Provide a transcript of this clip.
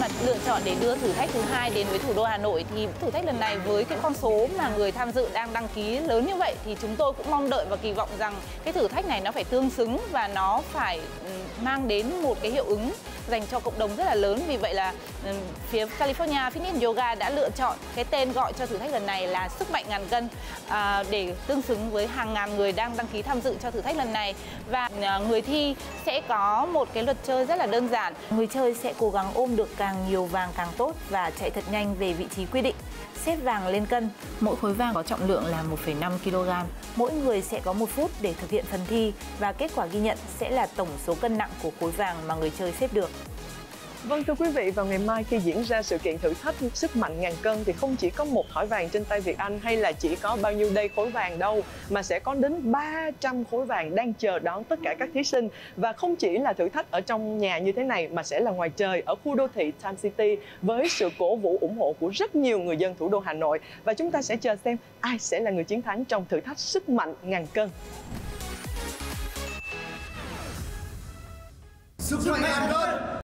mà lựa chọn để đưa thử thách thứ hai đến với thủ đô Hà Nội thì thử thách lần này với cái con số mà người tham dự đang đăng ký lớn như vậy thì chúng tôi cũng mong đợi và kỳ vọng rằng cái thử thách này nó phải tương xứng và nó phải ừ, mang đến một cái hiệu ứng dành cho cộng đồng rất là lớn. Vì vậy là ừ, phía California Fitness Yoga đã lựa chọn cái tên gọi cho thử thách lần này là sức mạnh ngàn cân à, để tương xứng với hàng ngàn người đang đăng ký tham dự cho thử thách lần này. Và à, người thi sẽ có một cái luật chơi rất là đơn giản. Người chơi sẽ cố gắng ôm được cả càng nhiều vàng càng tốt và chạy thật nhanh về vị trí quy định xếp vàng lên cân. Mỗi khối vàng có trọng lượng là 1,5 kg. Mỗi người sẽ có một phút để thực hiện phần thi và kết quả ghi nhận sẽ là tổng số cân nặng của khối vàng mà người chơi xếp được. Vâng thưa quý vị, vào ngày mai khi diễn ra sự kiện thử thách sức mạnh ngàn cân thì không chỉ có một thỏi vàng trên tay Việt Anh hay là chỉ có bao nhiêu đây khối vàng đâu mà sẽ có đến 300 khối vàng đang chờ đón tất cả các thí sinh. Và không chỉ là thử thách ở trong nhà như thế này mà sẽ là ngoài trời ở khu đô thị Time City với sự cổ vũ ủng hộ của rất nhiều người dân thủ đô Hà Nội. Và chúng ta sẽ chờ xem ai sẽ là người chiến thắng trong thử thách sức mạnh ngàn cân. Sức mạnh ngàn cân.